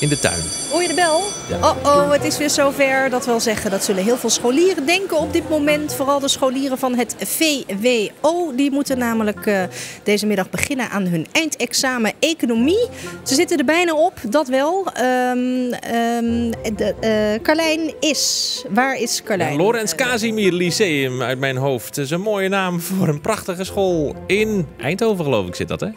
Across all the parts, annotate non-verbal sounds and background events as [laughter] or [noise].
in de tuin. Hoor je de bel? Oh oh, het is weer zover. Dat wil zeggen, dat zullen heel veel scholieren denken op dit moment. Vooral de scholieren van het VWO. Die moeten namelijk uh, deze middag beginnen aan hun eindexamen economie. Ze zitten er bijna op, dat wel. Um, um, de, uh, Carlijn is. Waar is Carlijn? Ja, Lorenz Casimir Lyceum uit mijn hoofd. Dat is een mooie naam voor een prachtige school in Eindhoven, geloof ik, zit dat hè?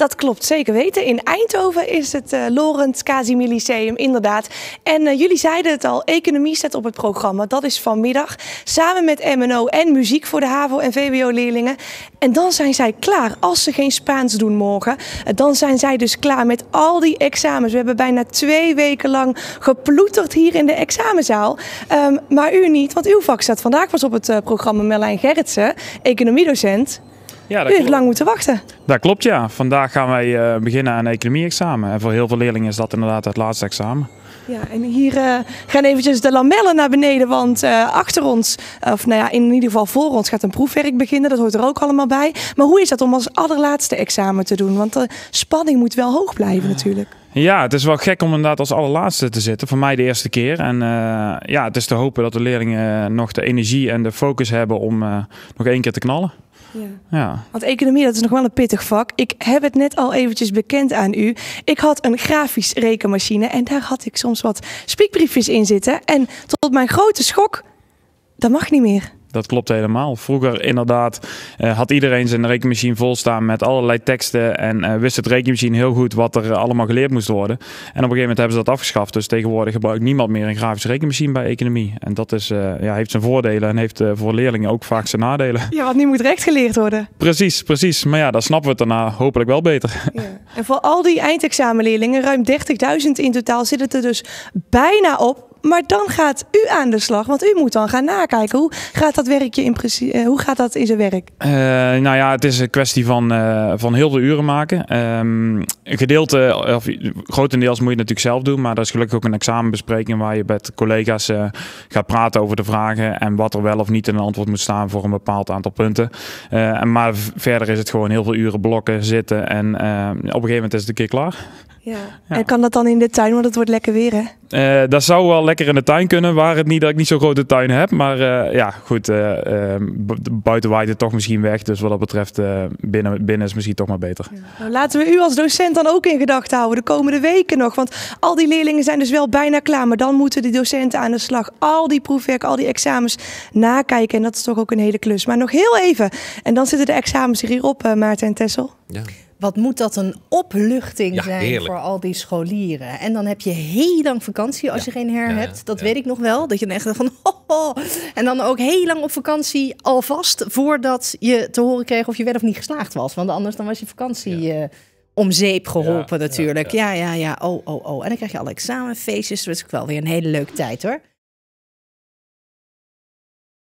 Dat klopt zeker weten. In Eindhoven is het uh, Lorent Casimir Lyceum, inderdaad. En uh, jullie zeiden het al, economie staat op het programma. Dat is vanmiddag, samen met MNO en muziek voor de HAVO- en VWO-leerlingen. En dan zijn zij klaar. Als ze geen Spaans doen morgen, uh, dan zijn zij dus klaar met al die examens. We hebben bijna twee weken lang geploeterd hier in de examenzaal. Um, maar u niet, want uw vak staat vandaag pas op het programma. Merlijn Gerritsen, economiedocent. Ja, dat U heeft lang moeten wachten. Dat klopt, ja. Vandaag gaan wij uh, beginnen aan economie-examen. En voor heel veel leerlingen is dat inderdaad het laatste examen. Ja, en hier uh, gaan eventjes de lamellen naar beneden, want uh, achter ons, of nou ja, in ieder geval voor ons gaat een proefwerk beginnen. Dat hoort er ook allemaal bij. Maar hoe is dat om als allerlaatste examen te doen? Want de spanning moet wel hoog blijven natuurlijk. Ja, het is wel gek om inderdaad als allerlaatste te zitten. Voor mij de eerste keer. En uh, ja, het is te hopen dat de leerlingen nog de energie en de focus hebben om nog één keer te knallen. Ja. ja. Want economie, dat is nog wel een pittig vak. Ik heb het net al eventjes bekend aan u. Ik had een grafisch rekenmachine en daar had ik soms wat spiekbriefjes in zitten. En tot mijn grote schok, dat mag niet meer. Dat klopt helemaal. Vroeger inderdaad uh, had iedereen zijn rekenmachine vol staan met allerlei teksten en uh, wist het rekenmachine heel goed wat er allemaal geleerd moest worden. En op een gegeven moment hebben ze dat afgeschaft. Dus tegenwoordig gebruikt niemand meer een grafische rekenmachine bij economie. En dat is, uh, ja, heeft zijn voordelen en heeft voor leerlingen ook vaak zijn nadelen. Ja, want nu moet recht geleerd worden. Precies, precies. Maar ja, dan snappen we het daarna hopelijk wel beter. Ja. En voor al die eindexamenleerlingen, ruim 30.000 in totaal, zit het er dus bijna op maar dan gaat u aan de slag, want u moet dan gaan nakijken. Hoe gaat dat werkje in precies? Uh, hoe gaat dat in zijn werk? Uh, nou ja, het is een kwestie van, uh, van heel veel uren maken. Um, een gedeelte, of grotendeels moet je het natuurlijk zelf doen, maar dat is gelukkig ook een examenbespreking waar je met collega's gaat praten over de vragen en wat er wel of niet in een antwoord moet staan voor een bepaald aantal punten. maar verder is het gewoon heel veel uren blokken zitten en op een gegeven moment is het een keer klaar. Ja. ja. En kan dat dan in de tuin, want het wordt lekker weer hè? Uh, dat zou wel lekker in de tuin kunnen, waar het niet dat ik niet zo'n grote tuin heb. Maar uh, ja, goed, uh, buiten waait het toch misschien weg. Dus wat dat betreft, binnen, binnen is misschien toch maar beter. Ja. Nou, laten we u als docent dan ook in gedachten houden de komende weken nog. Want al die leerlingen zijn dus wel bijna klaar. Maar dan moeten die docenten aan de slag. Al die proefwerk, al die examens nakijken. En dat is toch ook een hele klus. Maar nog heel even. En dan zitten de examens hierop, Maarten en Tessel. Ja. Wat moet dat een opluchting zijn voor al die scholieren. En dan heb je heel lang vakantie als je geen her hebt. Dat weet ik nog wel. Dat je dan echt van... [laughs] Oh, En dan ook heel lang op vakantie alvast... voordat je te horen kreeg of je wel of niet geslaagd was. Want anders dan was je vakantie... Uh, om zeep geholpen natuurlijk. Ja, ja, ja. Oh, oh, oh. En dan krijg je alle examenfeestjes. Dat is ook wel weer een hele leuke tijd hoor.